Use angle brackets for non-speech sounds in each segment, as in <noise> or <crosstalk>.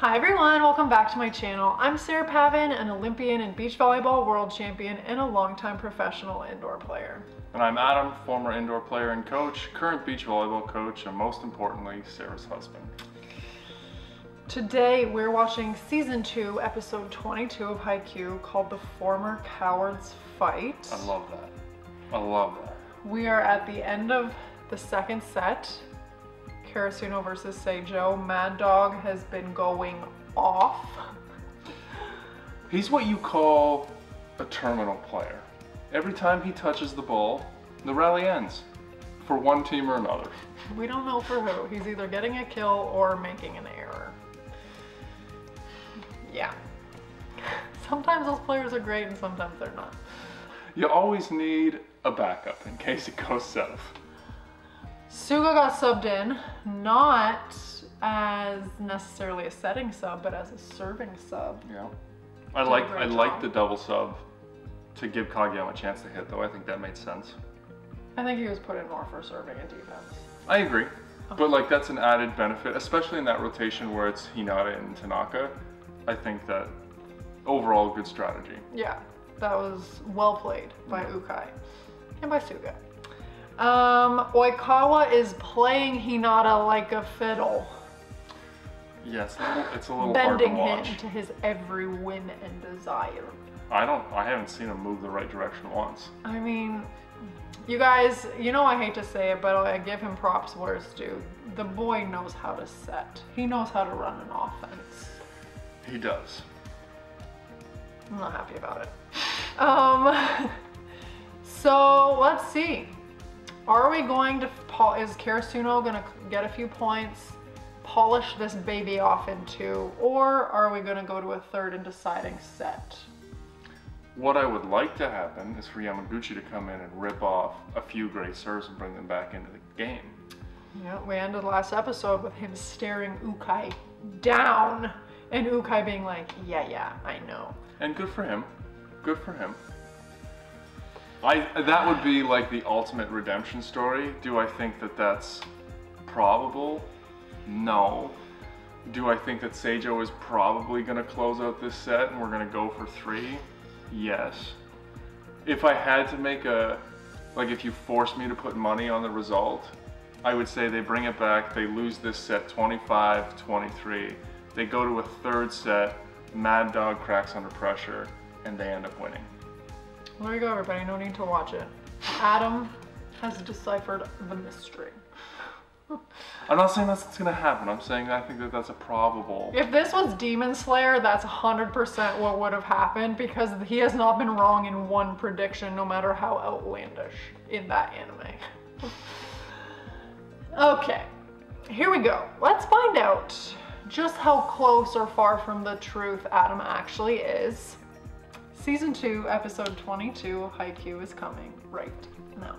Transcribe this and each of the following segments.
Hi everyone, welcome back to my channel. I'm Sarah Pavan, an Olympian and beach volleyball world champion and a longtime professional indoor player. And I'm Adam, former indoor player and coach, current beach volleyball coach, and most importantly, Sarah's husband. Today we're watching season 2, episode 22 of Haikyuu called The Former Cowards Fight. I love that. I love that. We are at the end of the second set. Karasuno versus Seijo. Mad Dog has been going off. He's what you call a terminal player. Every time he touches the ball, the rally ends for one team or another. We don't know for who. He's either getting a kill or making an error. Yeah. <laughs> Sometimes those players are great and sometimes they're not. You always need a backup in case it goes south. Suga got subbed in, not as necessarily a setting sub, but as a serving sub. Yeah. I like I like the double sub to give Kageyama a chance to hit though. I think that made sense. I think he was put in more for serving and defense. I agree. Okay. But like that's an added benefit, especially in that rotation where it's Hinata and Tanaka. I think that overall good strategy. Yeah, that was well played by Ukai and by Suga. Um, Oikawa is playing Hinata like a fiddle. Yes, yeah, it's a little, Bending hard to him to his every whim and desire. I don't, I haven't seen him move the right direction once. I mean, you guys, you know I hate to say it, but I give him props where it's due. The boy knows how to set. He knows how to run an offense. He does. I'm not happy about it. Um, <laughs> so let's see. Are we going to, is Karasuno gonna get a few points, polish this baby off in two, or are we gonna go to a third and deciding set? What I would like to happen is for Yamaguchi to come in and rip off a few great serves and bring them back into the game. Yeah, we ended last episode with him staring Ukai down and Ukai being like, yeah, yeah, I know. And good for him. Good for him. I that would be like the ultimate redemption story. Do I think that that's probable? No. Do I think that Seijo is probably going to close out this set and we're going to go for three? Yes. If I had to make a, like if you forced me to put money on the result, I would say they bring it back, they lose this set 25-23. They go to a third set, Mad Dog cracks under pressure, and they end up winning. There you go, everybody. No need to watch it. Adam has deciphered the mystery. I'm not saying that's gonna happen. I'm saying I think that that's a probable. If this was Demon Slayer, that's 100% what would have happened because he has not been wrong in one prediction, no matter how outlandish in that anime. okay, here we go. Let's find out just how close or far from the truth Adam actually is. Season 2, episode 22, Haikyuu is coming right now.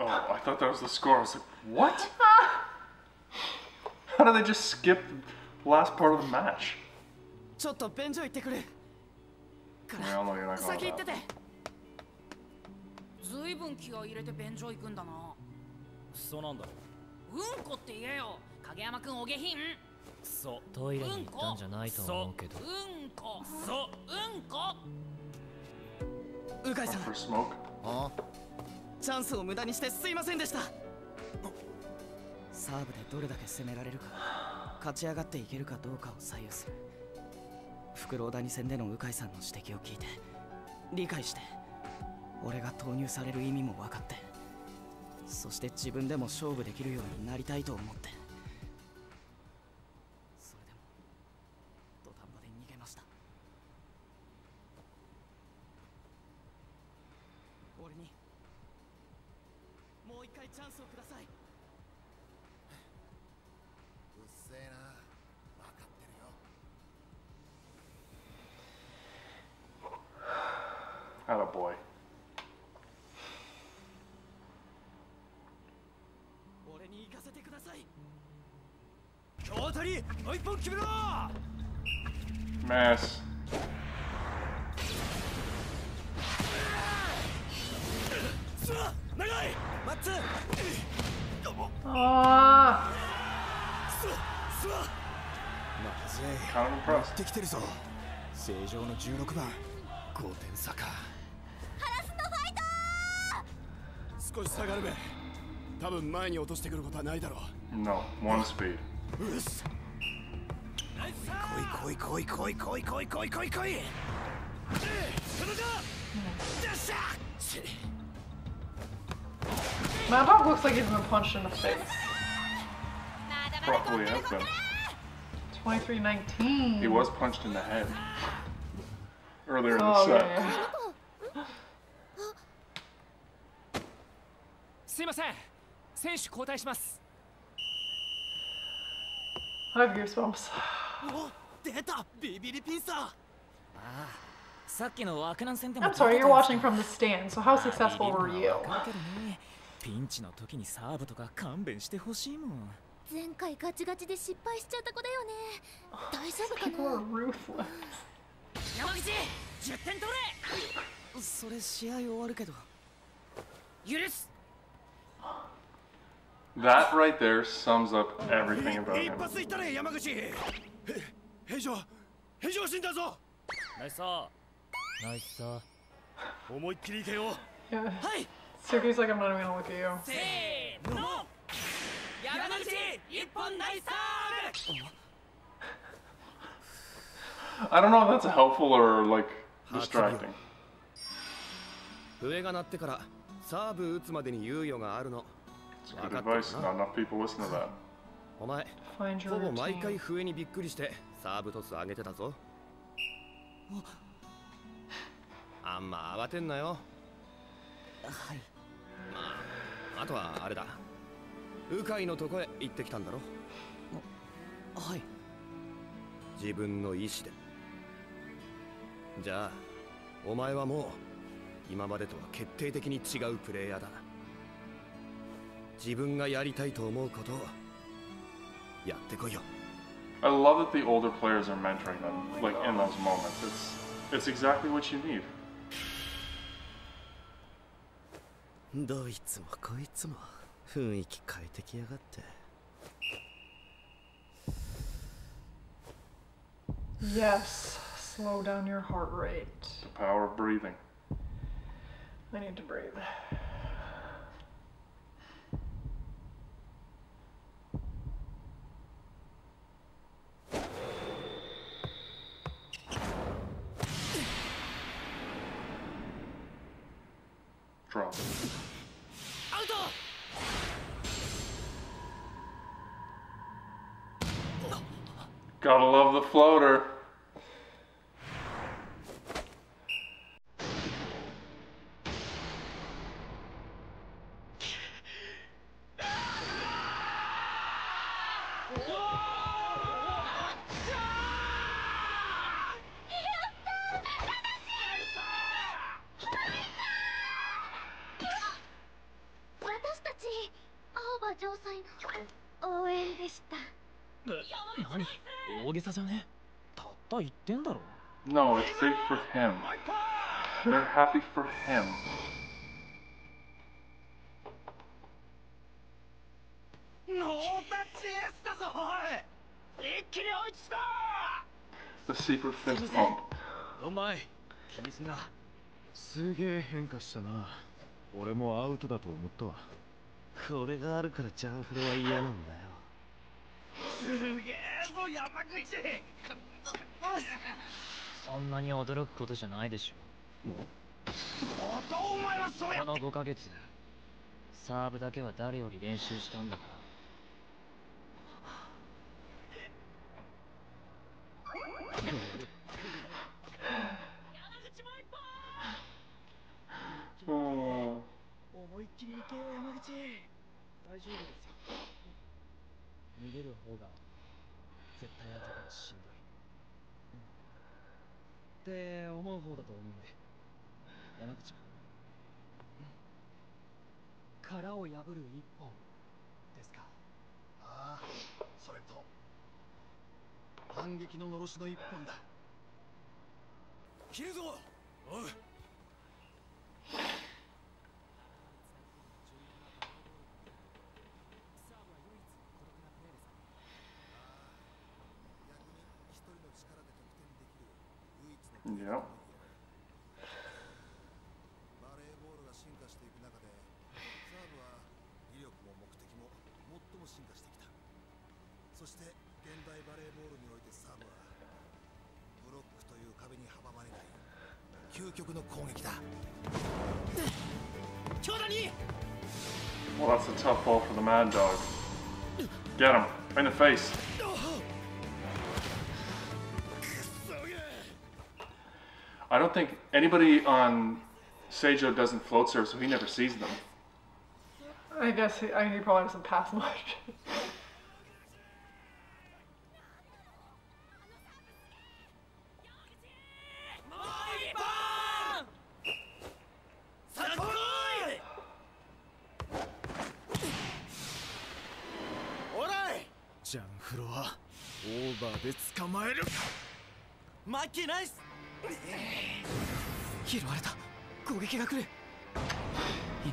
Oh, I thought that was the score. I was like, what? <laughs> How did they just skip the last part of the match? ちょっと便所行ってくる。先行ってて。 ずいぶん気合入れて便所行くんだな。そうなんだ。うんこって言えよ。影山くんお下品。そう。トイレに行ったんじゃないと思うけど。うんこ。そう。うんこ。うかいさん。あチャンスを無駄にしてすいませんでした。サーブでどれだけ攻められるか勝ち上がっていけるかどうかを左右する。フクロウ谷戦での鵜飼さんの指摘を聞いて理解して俺が投入される意味も分かってそして自分でも勝負できるようになりたいと思って。Mass. Ah. Kind one speed 来い来い来い来い来い来い来い来い来いそれだよっしゃし Mad Dog looks like he's been punched in the face. Probably has been. 2319. He was punched in the head earlier in the Oh, set. okay. すいません選手交代します I have goosebumps. お出たビビリピンサさっきの枠南戦でも I'm sorry, you're watching from the stand, so how successful were you? わかるけどねピンチの時にサーブとか勘弁してほしいもん前回ガチガチで失敗しちゃった子だよね大丈夫か People are な ruthless. 山口10点取ーそれ試合終わるけどれ許す That right there sums up everything about 一 him. 発いったね山口へ平常平常心だぞナイスさナイスさ思いっきりいけよはい Suki's like, I'm not even gonna look at you. せーの山口一本ナイスサーブ I don't know if that's helpful or like distracting. 笛が鳴ってからサーブ打つまでに猶予があるの It's good advice. Not enough people listen to that. お前ほぼ毎回.笛にびっくりしてサーブトス上げてたぞ。あんま慌てんなよ。はい。あとはあれだ。鵜飼のとこへ行ってきたんだろ。はい。自分の意志で。じゃあお前はもう今までとは決定的に違うプレイヤーだ。自分がやりたいと思うことを I love that the older players are mentoring them, like in those moments. It's it's exactly what you need. どいつもこいつも雰囲気変えてきやがって Yes. Slow down your heart rate. The power of breathing. I need to breathe. Gotta love the floater. No, it's big for him. They're happy for him. The secret fist pump. お前気にすなすげえ変化したな俺もアウトだと思ったわこれがあるからジャンフロは嫌なんだよすげえぞ山口そんなに驚くことじゃないでしょ。お前はそこの5ヶ月サーブだけは誰より練習したんだから。Oh. 思いっきり行けよ山口。大丈夫ですよ逃げる方が絶対後からしんどい、って思う方だと思うんで。山口殻を破る一本ですか。ああそれと反撃ののろしの一本だ。切るぞ。おいバレーボールが進化していく中でサーブは威力も目的も最も進化してきたそして現代バレーボールにおいてサーブはブロックという壁に阻まれない究極の攻撃だ強打に Well, that's a tough ball for the Mad Dog. Get him. In the face. don't think anybody on Seijo doesn't float serve, so he never sees them. I guess he, I, he probably doesn't pass much. <laughs> オライジャンフロアオーバーで捕まえる負けないっす 拾われた攻撃が来る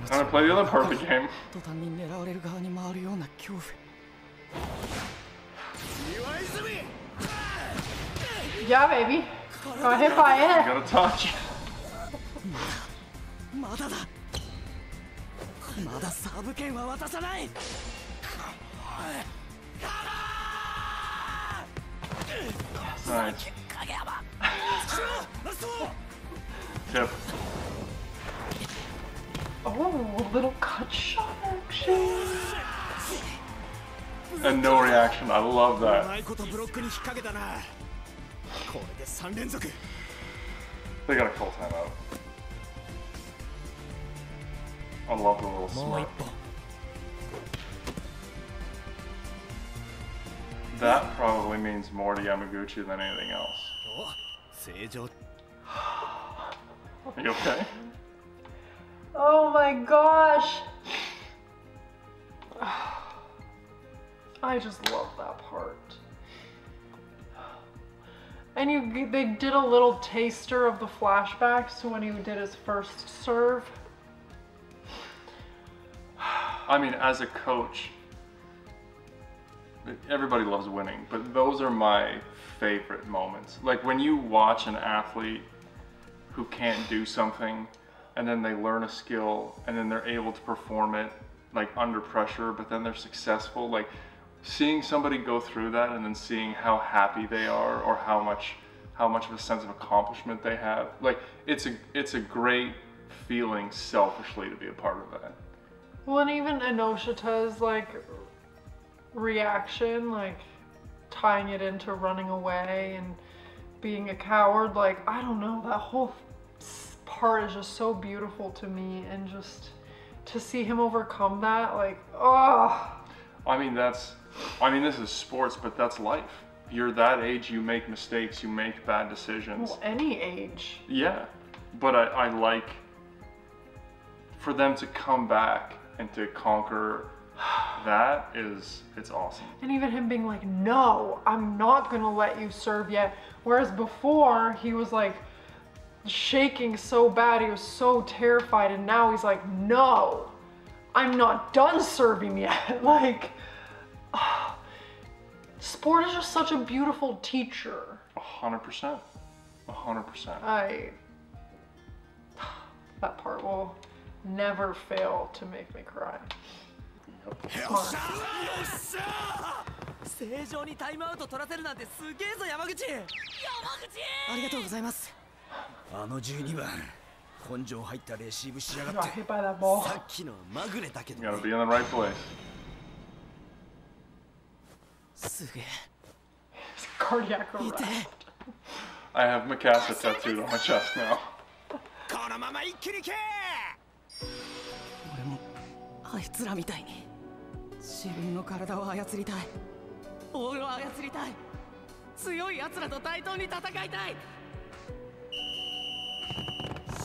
I'm gonna play the other part of the game. 途端に狙われる側に回るような恐怖 yeah, baby. Got hit by You it. gotta touch. まだだまだサーブ権は渡さない Nice. <laughs> Chip. Oh, little cut shot action. And no reaction. I love that. They got a call timeout. I love the little smirk. That probably means more to Yamaguchi than anything else. Oh, 正常 Are you okay? Oh my gosh. I just love that part. And you they did a little taster of the flashbacks to when he did his first serve. I mean, as a coach, everybody loves winning, but those are my favorite moments. Like when you watch an athlete who can't do something and then they learn a skill and then they're able to perform it like under pressure, but then they're successful. Like seeing somebody go through that and then seeing how happy they are or how much how much of a sense of accomplishment they have. Like it's a it's a great feeling selfishly to be a part of that. Well, and even Ennoshita's like reaction, like tying it into running away and being a coward, like I don't know, that whole part is just so beautiful to me, and just to see him overcome that, like, oh, I mean, that's, I mean, this is sports, but that's life. You're that age, you make mistakes, you make bad decisions. well, any age. Yeah, but I, I like for them to come back and to conquer <sighs> that is, it's awesome. And even him being like, no, I'm not gonna let you serve yet. Whereas before, he was like shaking so bad, he was so terrified, and now he's like, no, I'm not done serving yet. <laughs> like, <sighs> sport is just such a beautiful teacher. A hundred percent. A hundred percent. I. <sighs> That part will never fail to make me cry. Smart. 正常にタイムアウト取らせるなんてすげえぞ山口ありがとうございます あの12番、本場入ったレシーブしやがって。さっきのまぐれだけど、すげえ。<laughs> このまま一気にけ俺もあいつらみたいに。自分の体を操りたい。俺を操りたい。強い奴らと対等に戦いたい。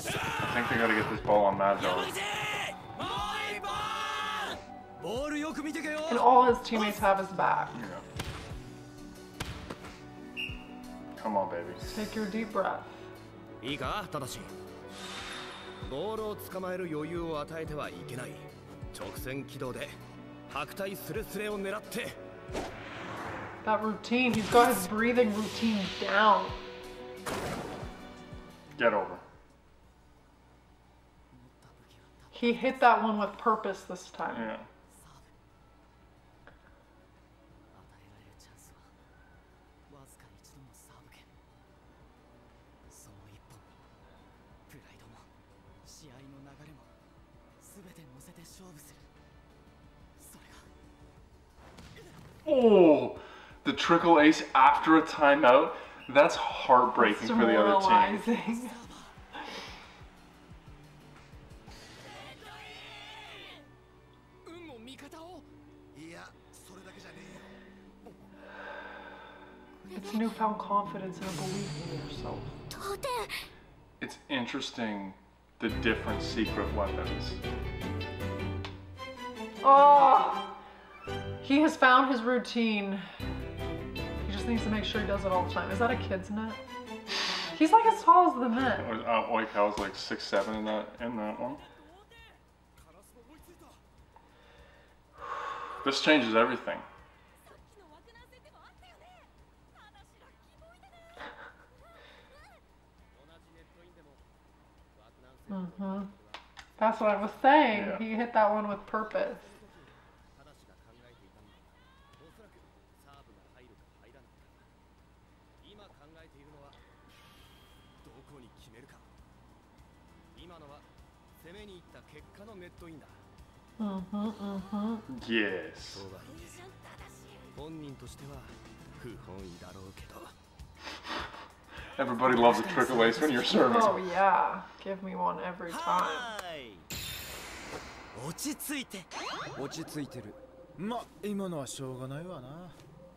I think they gotta get this ball on Mad Dog. ボールよく見てけよ And all his teammates have his back. Yeah. Come on, baby. Take your deep breath. いいかただしボールを捕まえる余裕を与えてはいけない直線軌道で白帯スレスレを狙って That routine, he's got his breathing routine down. Get over. He hit that one with purpose this time. Yeah. Oh, the trickle ace after a timeout. That's heartbreaking for the other team. Newfound confidence and a belief in yourself. It's interesting the different secret weapons. Oh, he has found his routine. He just needs to make sure he does it all the time. Is that a kid's nut? He's like as tall as the net. Uh, was like six seven in that in that one. This changes everything. Mm-hmm. That's what I was saying. Yeah. He hit that one with purpose. Mm-hmm, mm-hmm. Yes. 本人としては不本意だろうけど Everybody loves a trickle ace when you're serving. Oh yeah, give me one every time. い落ち着いて落ち着いてるま今のはしょうがないわな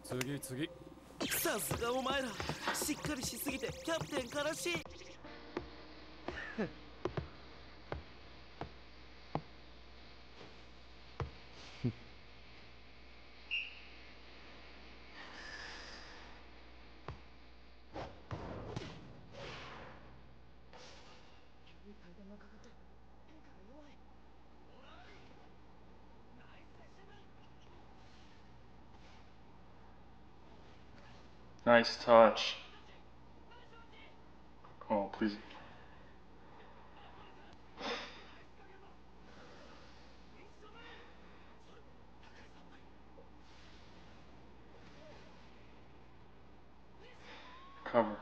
次次さすがお前らしっかりしすぎてキャプテン悲しい Nice touch. Oh, please. Cover.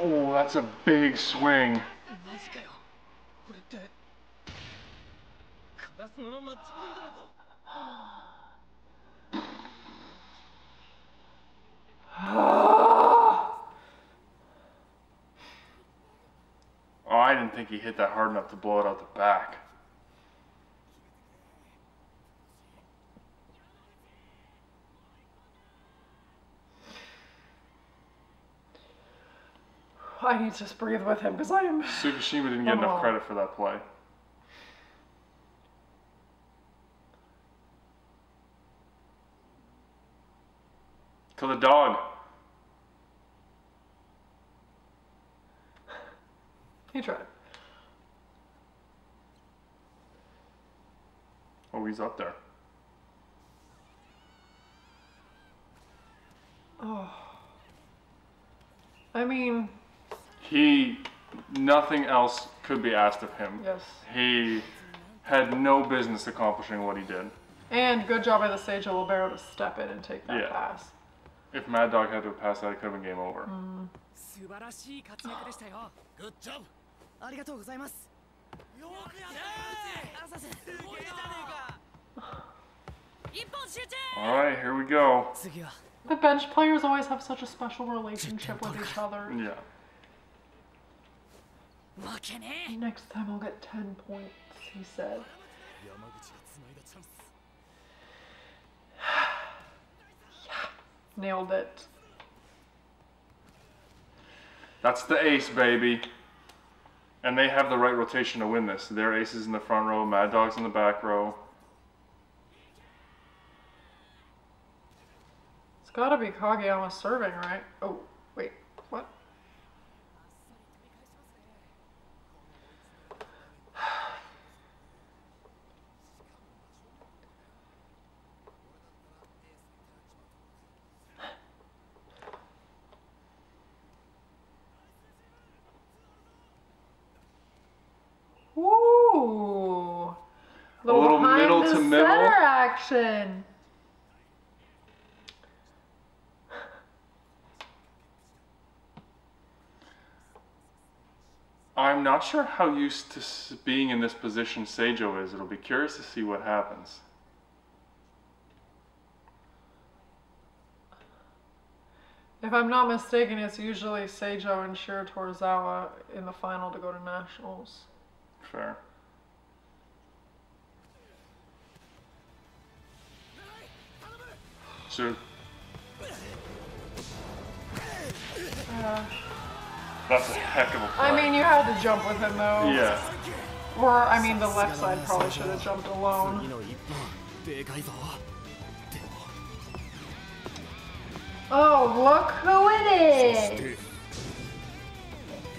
Oh, that's a big swing. <sighs> oh, I didn't think he hit that hard enough to blow it out the back. I need to breathe with him because I am. Tsukishima didn't get enough credit for that play. To the dog. He tried. Oh, he's up there. Oh. I mean, He, nothing else could be asked of him. yes. He had no business accomplishing what he did. And good job by the Sage of Libero to step in and take that Yeah. pass. If Mad Dog had to have passed that, it could have been game over. 素晴らしい活躍でしたよグッジョブありがとうございますよくやった朝瀬すげえじゃねえか一本集中 Alright, here we go. 次は The bench players always have such a special relationship with each other. Yeah. 負けねえ Next time I'll get 10 points, he said. Nailed it. That's the ace, baby. And they have the right rotation to win this. Their aces in the front row, Mad Dog's in the back row. It's gotta be Kageyama serving, right? Oh, wait, what? Ooh. little behind middle to middle. center action. I'm not sure how used to being in this position Seijo is. It'll be curious to see what happens. If I'm not mistaken, it's usually Seijo and Shiratorizawa in the final to go to nationals. Fair. So Uh, that's a heck of a play. I mean, you had to jump with him though. yeah. Or, I mean, the left side probably should have jumped 次 alone. の一本でかいぞでも Oh, look who it そし is! て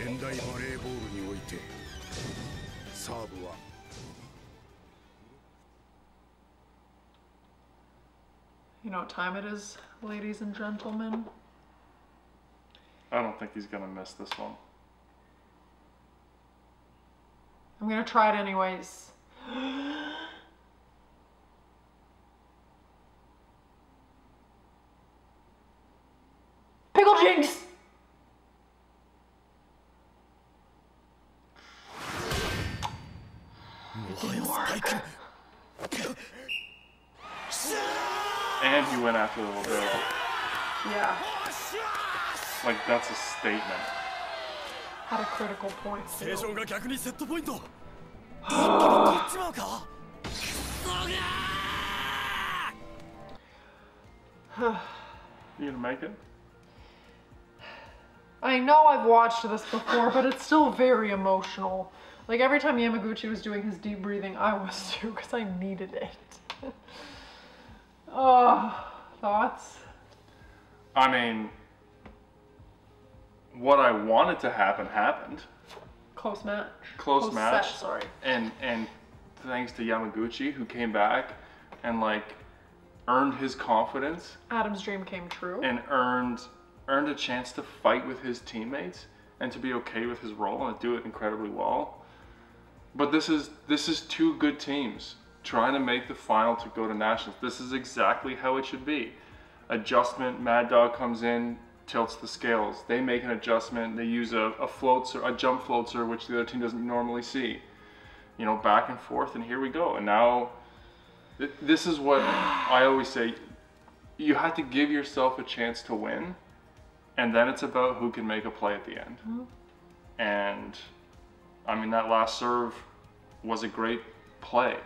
現代バレーボールにおいてサーブは You know what time it is, ladies and gentlemen? I don't think he's gonna miss this one. I'm gonna try it anyways. <gasps> Pickle Jinx! And he went after the libero. Yeah, like that's a statement. At a critical point. <sighs> You gonna make it? I know I've watched this before, but it's still very emotional. Like every time Yamaguchi was doing his deep breathing, I was <laughs> too, because I needed it. <laughs> oh, thoughts? I mean, what I wanted to happen happened. Close match. Close match. Set, sorry. and and thanks to Yamaguchi who came back and like earned his confidence Adam's dream came true. and earned earned a chance to fight with his teammates and to be okay with his role and do it incredibly well. But this is this is two good teams trying to make the final to go to nationals. This is exactly how it should be. Adjustment, Mad Dog comes in, tilts the scales. They make an adjustment. They use a, a floatser, a jump floatser, which the other team doesn't normally see. You know, back and forth, and here we go. And now, th- this is what I always say. You have to give yourself a chance to win, and then it's about who can make a play at the end. Mm-hmm. And I mean, that last serve was a great play.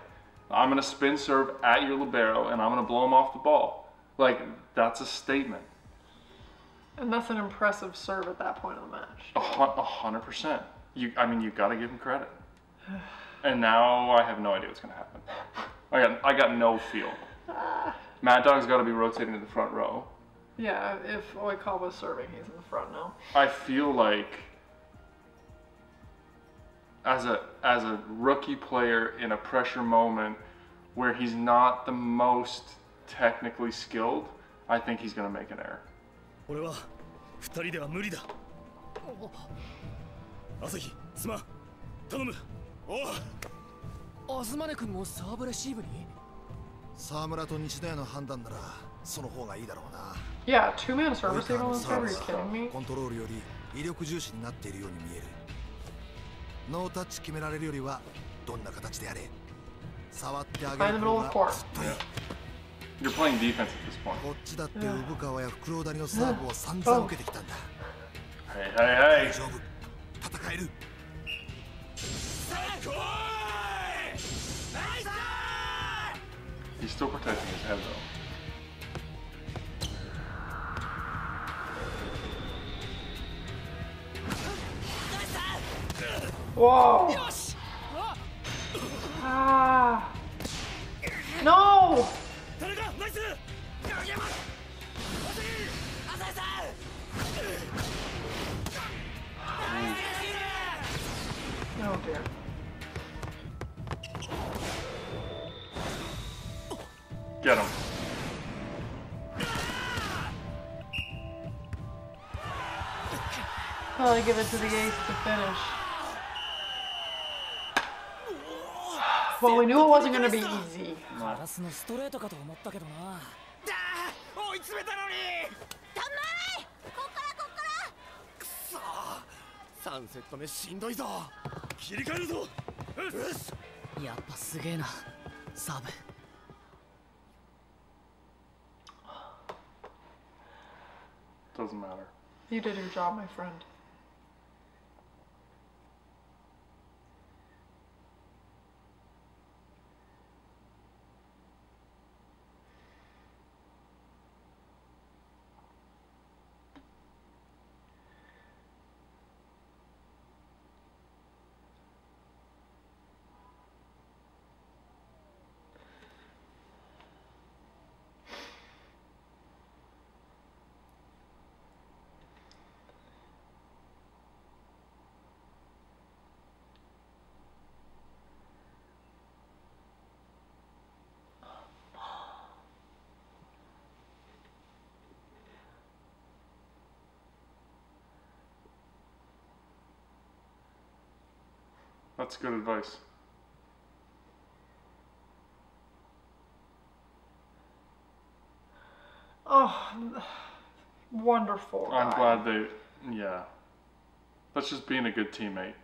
I'm gonna spin serve at your libero, and I'm gonna blow him off the ball. Like that's a statement. And that's an impressive serve at that point of the match. A hundred percent. You, I mean, you've gotta give him credit. And now I have no idea what's gonna happen. I got, I got no feel. Ah. Mad Dog's got to be rotating to the front row. Yeah, if Oikawa's serving, he's in the front now. I feel like as a as a rookie player in a pressure moment where he's not the most technically skilled, I think he's gonna make an error. 俺は二人では無理だ朝日すまん頼むおう東根君もサーブレシーブに？沢村と西田屋の判断ならその方がいいだろうな Yeah, two man service on の the サー server. ブ Are you kidding me? はコントロールより威力重視になっているように見えるノータッチ決められるよりはどんな形であれ触ってあげる方が.ずっといい You're playing defense at this point. こっちだって産川や袋谷のサーブを散々受けてきたんだ Hey, hey, 大丈夫戦える hey! He's still protecting his head though. Whoa! Ah! No! Oh, Get him. Probably give it to the ace to finish. Well, we knew it wasn't going to be easy. ガラスのストレートかと思ったけどな。追い詰めたのにたまい。こっからこっから。くそ3セット目しんどいぞ。切り替えるぞ。よし。やっぱすげえな。サーブ。Doesn't matter. You did your job, my friend. That's good advice. Oh, wonderful. I'm guy. glad they, yeah. That's just being a good teammate.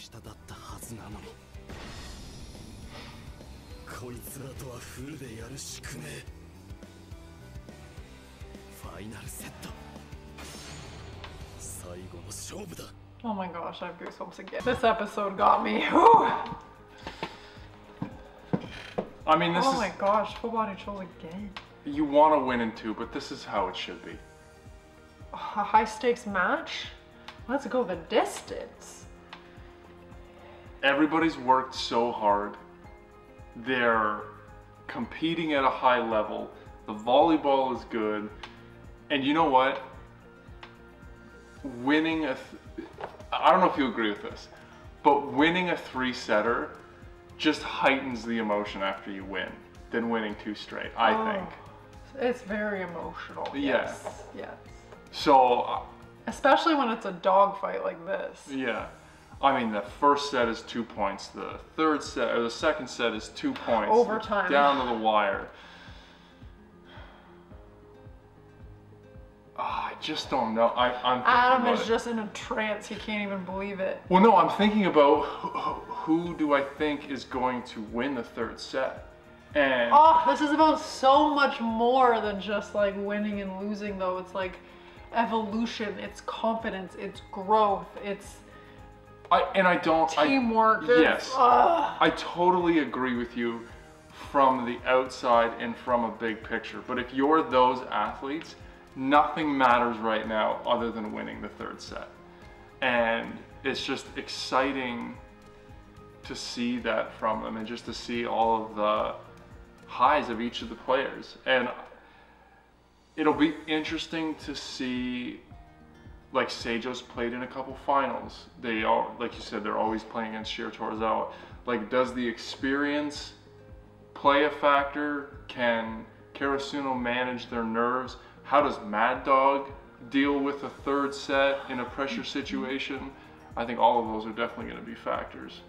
下だったはずなのにこいつらとはフルでやるしくねえファイナルセット最後の勝負だ Oh my gosh, I have goosebumps again. This episode got me. Whew. <laughs> I mean, this Oh is, my gosh, full body chills again. you want to win in two, but this is how it should be. A high stakes match? Let's go the distance. Everybody's worked so hard. They're competing at a high level. The volleyball is good. And you know what? Winning a. Th- I don't know if you agree with this, but winning a three setter just heightens the emotion after you win than winning two straight, I Oh. think. It's very emotional. Yeah. Yes. Yes. So, uh, Especially when it's a dog fight like this. yeah. I mean, the first set is two points. The third set, or the second set is two points. Overtime. Down to the wire. Ah, I just don't know. I, I'm thinking Adam is just in a trance. He can't even believe it. Well, no, I'm thinking about who, who do I think is going to win the third set, and Oh, this is about so much more than just like winning and losing, though. It's like evolution, it's confidence, it's growth, it's I and I don't. Teamwork. it's- yes. Ugh. I totally agree with you from the outside and from a big picture. But if you're those athletes, nothing matters right now other than winning the third set. And it's just exciting to see that from them and just to see all of the highs of each of the players. And it'll be interesting to see like Seijo's played in a couple finals. They all, like you said, they're always playing against Shiratorizawa. Like, does the experience play a factor? Can Karasuno manage their nerves? How does Mad Dog deal with a third set in a pressure situation? I think all of those are definitely going to be factors.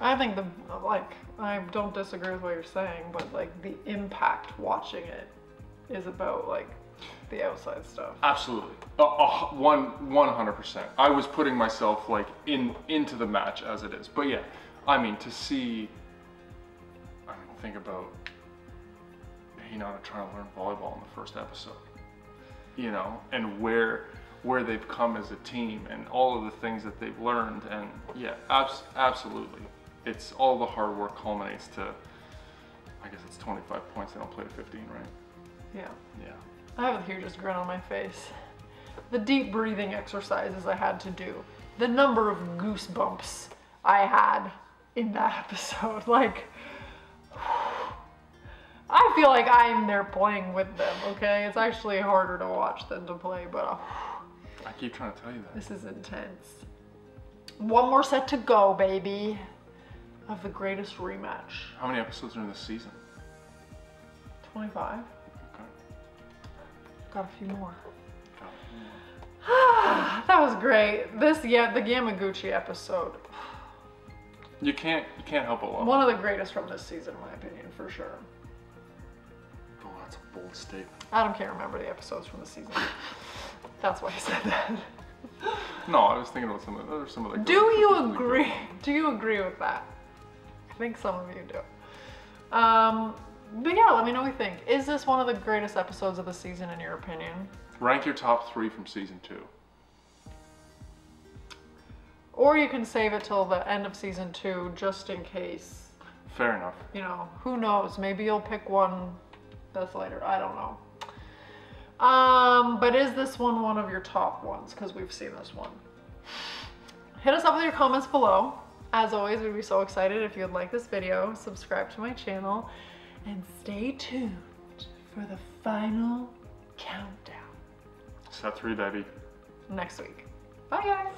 I think the like I don't disagree with what you're saying, but like the impact watching it is about like the outside stuff. Absolutely. Uh, uh, one, one hundred percent. I was putting myself like in into the match as it is, but yeah, I mean to see. I mean, think about Hinata trying to learn volleyball in the first episode, you know, and where where they've come as a team and all of the things that they've learned, and yeah, abs- absolutely, it's all the hard work culminates to. I guess it's twenty five points. They don't play to fifteen, right? Yeah. Yeah. I have the hugest grin on my face. The deep breathing exercises I had to do. The number of goosebumps I had in that <laughs> episode. Like, <sighs> I feel like I'm there playing with them, okay? It's actually harder to watch than to play, but uh, I keep trying to tell you that. this is intense. One more set to go, baby, of the greatest rematch. How many episodes are in this season? 25. Okay. Got a few more. <sighs> That was great. This, yeah, the Yamaguchi episode. You can't you can't help but love. One of the greatest from this season, in my opinion, for sure. Oh, that's a bold statement. Adam can't remember the episodes from the season. <laughs> That's why he said that. No, I was thinking about some of the some of the. Do good- you agree? Do you agree with that? I think some of you do. Um, but yeah, let me know what you think. Is this one of the greatest episodes of the season, in your opinion? Rank your top three from season two. Or you can save it till the end of season two, just in case. Fair enough. you know, who knows? Maybe you'll pick one that's later. I don't know. Um, but is this one one of your top ones? Because we've seen this one. Hit us up with your comments below. As always, we'd be so excited if you'd like this video, subscribe to my channel, and stay tuned for the final countdown Set three, baby. next week. Bye, guys.